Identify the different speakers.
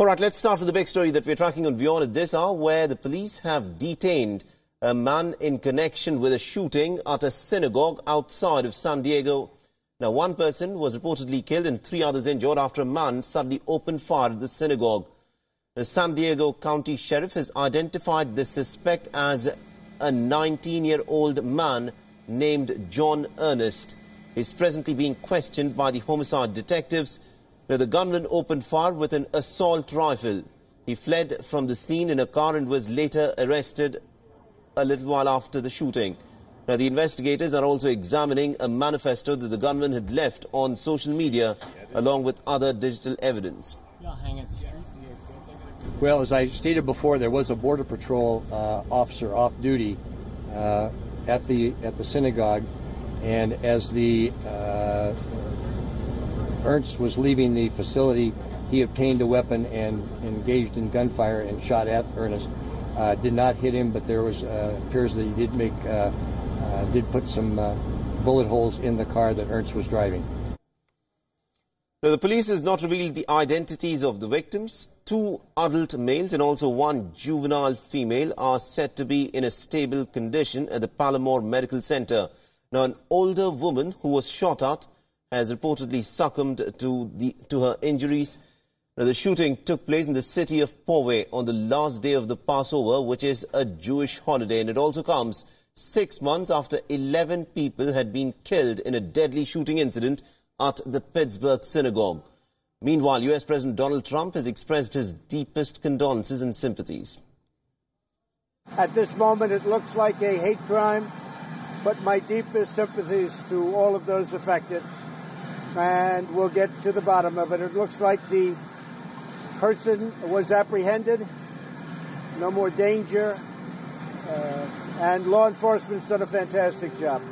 Speaker 1: All right, let's start with the big story that we're tracking on WION at this hour, where the police have detained a man in connection with a shooting at a synagogue outside of San Diego. Now, one person was reportedly killed and three others injured after a man suddenly opened fire at the synagogue. The San Diego County Sheriff has identified the suspect as a 19-year-old man named John Earnest. He's presently being questioned by the homicide detectives now, the gunman opened fire with an assault rifle. He fled from the scene in a car and was later arrested a little while after the shooting. Now, the investigators are also examining a manifesto that the gunman had left on social media, along with other digital evidence.
Speaker 2: Well, as I stated before, there was a Border Patrol uh, officer off duty uh, at the at the synagogue, and as the uh, Earnest was leaving the facility, he obtained a weapon and engaged in gunfire and shot at Earnest. Uh, did not hit him, but there was uh, appears that he did make uh, uh did put some uh, bullet holes in the car that Earnest was driving.
Speaker 1: Now, the police has not revealed the identities of the victims. Two adult males and also one juvenile female are said to be in a stable condition at the Palomar Medical Center. Now, an older woman who was shot at has reportedly succumbed to, the, to her injuries. Now, the shooting took place in the city of Poway on the last day of the Passover, which is a Jewish holiday, and it also comes six months after 11 people had been killed in a deadly shooting incident at the Pittsburgh synagogue. Meanwhile, U.S. President Donald Trump has expressed his deepest condolences and sympathies.
Speaker 3: At this moment, it looks like a hate crime, but my deepest sympathies to all of those affected and we'll get to the bottom of it. It looks like the person was apprehended, no more danger, uh, and law enforcement's done a fantastic job.